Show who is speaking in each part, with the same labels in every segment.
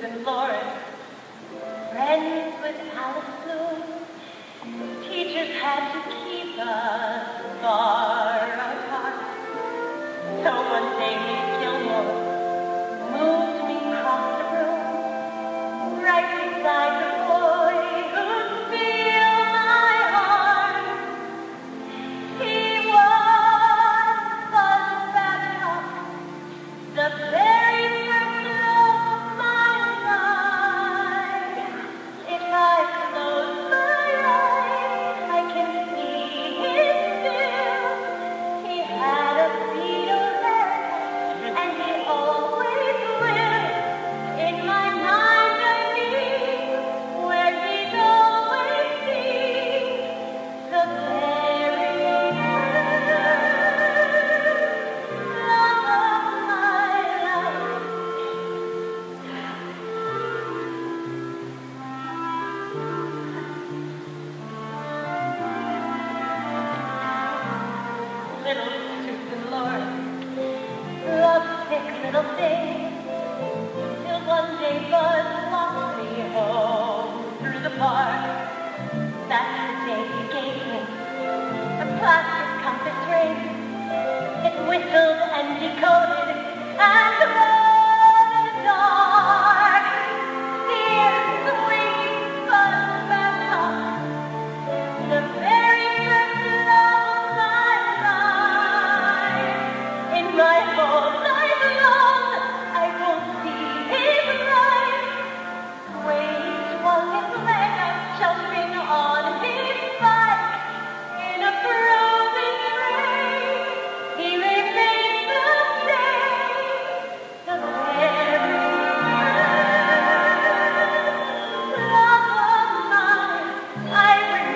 Speaker 1: Susan Lawrence, friends without a clue, teachers had to keep us apart. sick little thing, till one day Bud walked me home through the park.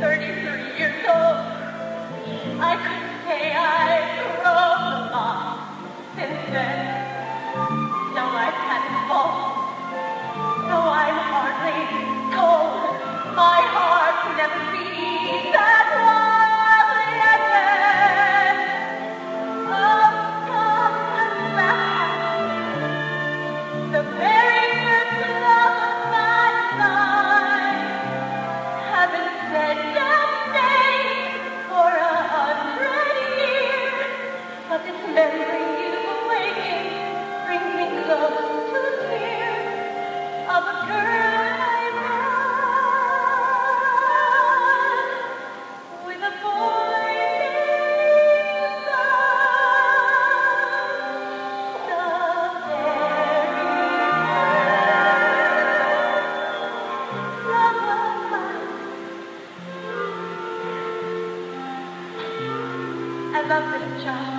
Speaker 1: 33 years old. I couldn't say I. I love this job.